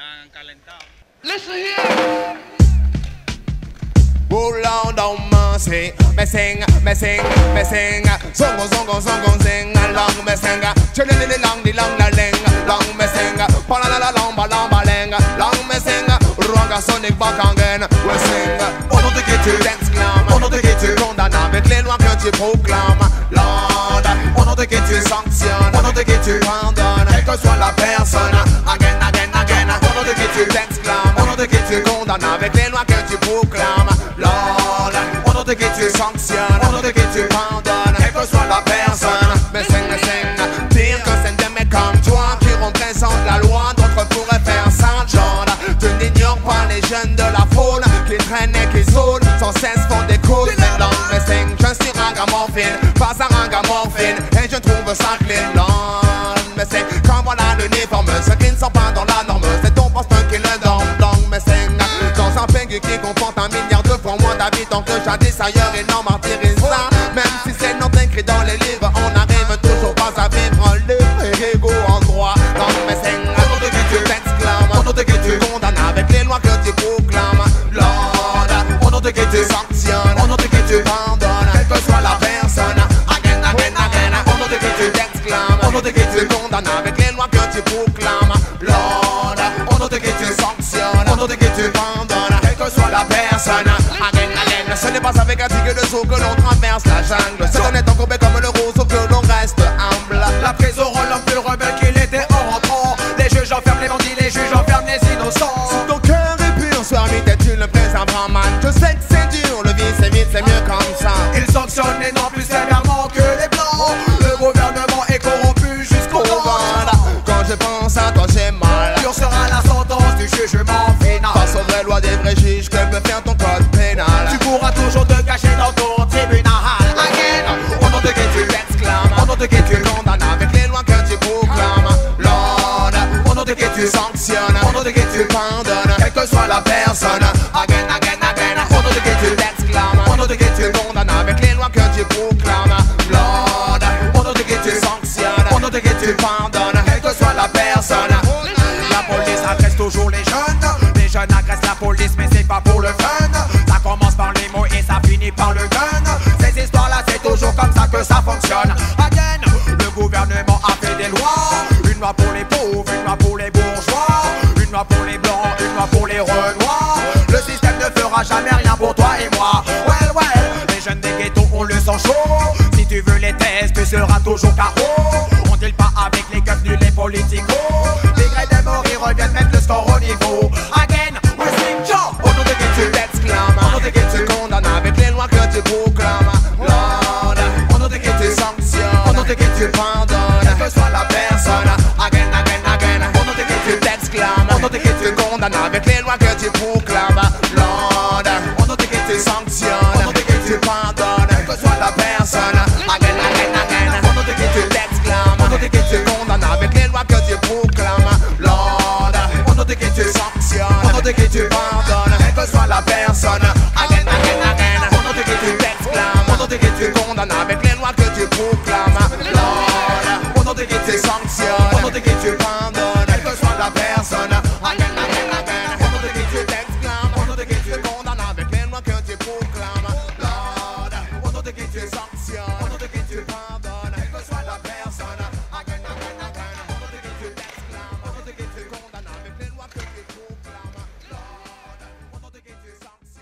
han calentado. Listen here. Oh Lord of mercy, me sing, me sing, me sing. Songo, songo, sing along, me sing. Chilly, long, the long, la ling, long, me sing. Pa la la la, long, ba, long, ba, ling, long, me sing. Ranga Sonic back again, we sing. On te quitte, dance glam. On ne te quitte, condamne avec les lois que tu proclames. Lord, on te quitte, sanctionne. On te quitte, pardonne, quelle que soit la personne. Avec les lois que tu proclames. Lord, on ne te quitte, sanctionne. On ne te quitte, pardonne, quelle que soit la personne. Mais sing, mais sing, dire que c'est des mecs comme toi qui représentent la loi. D'autres pourraient faire ça, genre. Tu n'ignores pas les jeunes de la faune qui traînent et qui sauvent sans cesse font des coups de langue. Mais sing, je suis rangamorphine, pas à rangamorphine, et je trouve ça clean. Lord, mais c'est quand voilà l'uniforme, ceux qui ne sont pas dans de fois moins d'habitants que jadis ailleurs, et non martyrise ça. Même si c'est non écrit dans les livres, on arrive toujours pas à vivre libre et égaux en droit. Donc, mais sing, on te t'exclame, on te tu condamnes avec les lois que tu proclames. Lord, on te tu sanctionne, on te tu pardonne, quelle que soit la personne. Again, again, again, on te tu t'exclame, on te tu condamnes avec les lois que tu proclames. Lord, on te tu sanctionne, on te tu pardonne, quelle que soit la personne. Avec un tigre de saut que l'on traverse la jungle. C'est en étant te quitte tu condamnes avec les lois que tu proclames. Lord, on ne te quitte, tu sanctionnes, on ne te quitte, tu pardonnes, quelle que soit la personne. Again, again, again, on ne te quitte, tu t'exclames, on ne te quitte, tu condamnes avec les lois que tu proclames. Lord, on ne te quitte, tu sanctionnes, on ne te quitte, tu pardonnes, quelle que soit la personne. La police agresse toujours les jeunes. Les jeunes agressent la police, mais c'est pas pour le fun. Ça commence par les mots et ça finit par le gun. Ces histoires-là, c'est toujours comme ça que ça fonctionne. Les renois. Le système ne fera jamais rien pour toi et moi. Well, well, les jeunes des ghettos, on le sent chaud. Si tu veux les tests, tu seras toujours carreau. On deal pas avec les keufs nuls, les politicos. Les grès des morts, ils reviennent mettre le score au niveau. Again, we're sing Joe. On nous déguise, tu t'exclames, on ne te quitte, tu condamnes avec les lois que tu proclames. Lord, on ne te quitte, tu sanctionnes, on ne te quitte, tu pardonnes, quelle que soit la personne. Again, again, again, ne te quitte, tu t'exclames, on te quitte, tu condamnes avec les lois que tu proclames. Lord, on ne te quitte, tu sanctionnes, on te quitte, tu pardonnes, quelle que soit la personne. Again, again, again, on ne te quitte, tu t'exclames, on ne te quitte, tu condamnes avec les lois que tu proclames. Lord, on ne te quitte, tu sanctionnes, on te quitte, tu pardonnes, quelle que soit la personne. Again, again, again, on ne te quitte, tu t'exclames, on ne te quitte, tu condamnes avec les lois que tu proclames. Lord, on ne te quitte, tu sanctionnes, on ne te quitte, tu